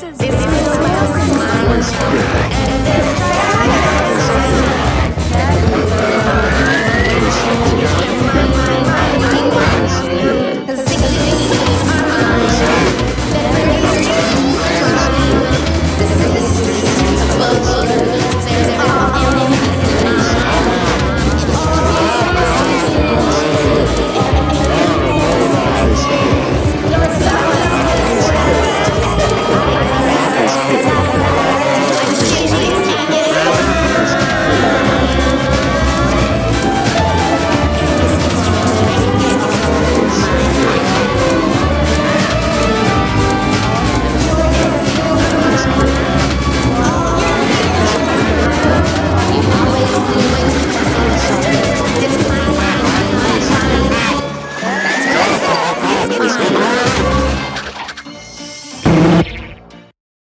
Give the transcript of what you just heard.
This is my smile,